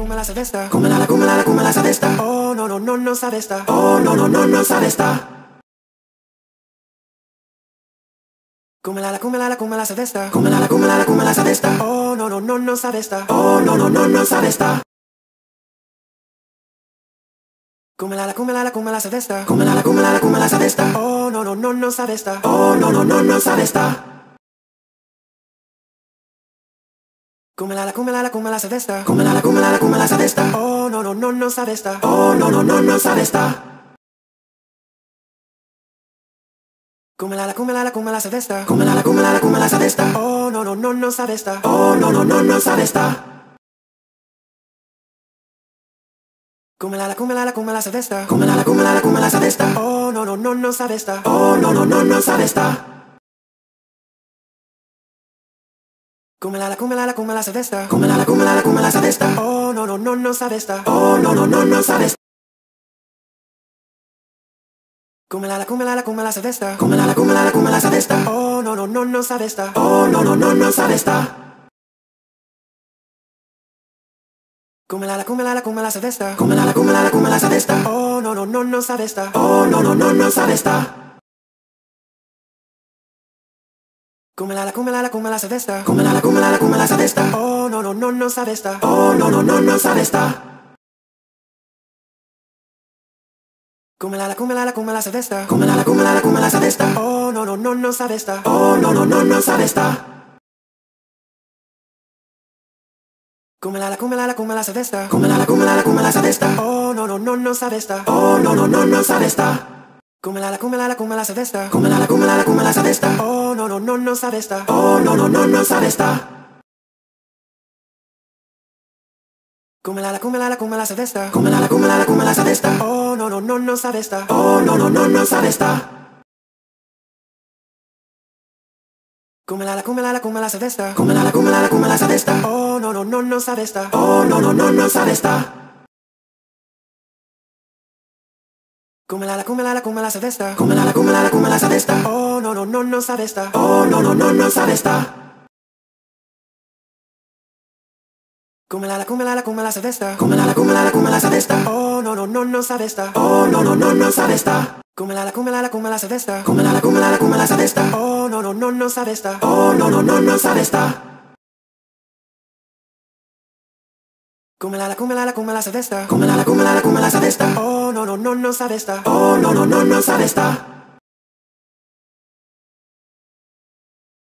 come la sabe esta. Come la, come la, come la sabe esta. Oh, no, no, no, no sabe esta. Oh, no, no, no, no sabe esta. Come la, come la, come la sabe esta. Come la, come la, come la sabe esta. Oh, no, no, no, no sabe esta. Oh, no, no, no, no sabe esta. Come la, come la, come la sabe esta. Come la, come la, come la sabe esta. Oh, no, no, no, no sabe esta. Oh, no, no, no, no sabe Come la, come la, come la sabe esta. Come la, come la, come la sabe esta. Oh, no, no, no, no sabe esta. Oh, no, no, no, no sabe esta. Come la, come la, come la sabe esta. Come la, come la, come la sabe esta. Oh, no, no, no, no sabe esta. Oh, no, no, no, no sabe esta. Come la, come la, come la sabe esta. Come la, come la, come la sabe esta. Oh, no, no, no, no sabe esta. Oh, no, no, no, no sabe esta. Come la, come la, come la sabe esta. Come la, come la, come la sabe esta. Oh, no, no, no, no sabe esta. Oh, no, no, no, no sabe esta. Come la, come la, come la sabe esta. Come la, come la, come la sabe esta. Oh, no, no, no, no sabe esta. Oh, no, no, no, no sabe esta. Come la, come la, come la sabe esta. Come la, come la, come la sabe esta. Oh, no, no, no, no sabe esta. Oh, no, no, no, no sabe Come la, come la, come la sabe esta. Come la, come la, come la sabe esta. Oh, no, no, no, no sabe esta. Oh, no, no, no, no sabe esta. Come la, come la, come la sabe esta. Come la, come la, come la sabe esta. Oh, no, no, no, no sabe esta. Oh, no, no, no, no sabe esta. Come la, come la, come la sabe esta. Come la, come la, come la sabe esta. Oh, no, no, no, no sabe esta. Oh, no, no, no, no sabe esta. Come la, come la, come la sabe esta. Come la, come la, come la sabe esta. Oh, no, no, no, no sabe esta. Oh, no, no, no, no sabe esta. Come la, come la, come la sabe esta. Come la, come la, come la sabe esta. Oh, no, no, no, no sabe esta. Oh, no, no, no, no sabe esta. Come la, come la, come la sabe esta. Come la, come la, come la sabe esta. Oh, no, no, no, no sabe esta. Oh, no, no, no, no sabe esta. Come la, come la, come la sabe esta. Come la, come la, come la sabe esta. Oh, no, no, no, no sabe esta. Oh, no, no, no, no sabe esta. Come la, come la, come la sabe esta. Come la, come la, come la sabe esta. Oh, no, no, no, no sabe esta. Oh, no, no, no, no sabe esta. Come la, come la, come la sabe esta. Come la, come la, come la sabe esta. Oh, no, no, no, no sabe esta. Oh, no, no, no, no sabe Come la, come la, come la sabe esta. Come la, come la, come la sabe esta. Oh, no, no, no, no sabe esta. Oh, no, no, no, no sabe esta.